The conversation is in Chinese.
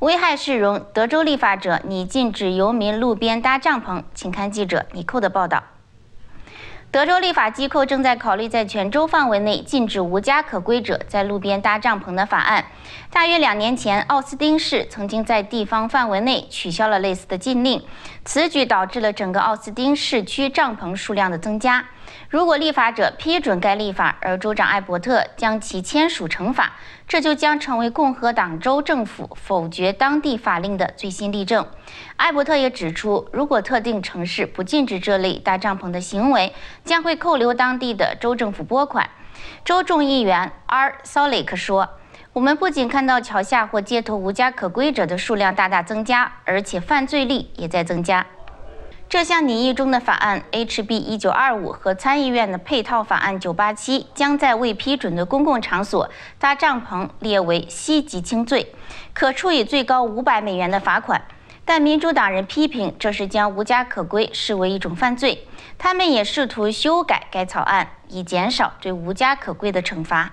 危害市容，德州立法者拟禁止游民路边搭帐篷。请看记者尼寇的报道。德州立法机构正在考虑在全州范围内禁止无家可归者在路边搭帐篷的法案。大约两年前，奥斯汀市曾经在地方范围内取消了类似的禁令，此举导致了整个奥斯汀市区帐篷数量的增加。如果立法者批准该立法，而州长艾伯特将其签署成法，这就将成为共和党州政府否决当地法令的最新例证。艾伯特也指出，如果特定城市不禁止这类搭帐篷的行为，将会扣留当地的州政府拨款。州众议员 R. Solik 说：“我们不仅看到桥下或街头无家可归者的数量大大增加，而且犯罪率也在增加。”这项拟议中的法案 HB 一九二五和参议院的配套法案九八七将在未批准的公共场所搭帐篷列为西级轻罪，可处以最高五百美元的罚款。但民主党人批评这是将无家可归视为一种犯罪，他们也试图修改该草案以减少对无家可归的惩罚。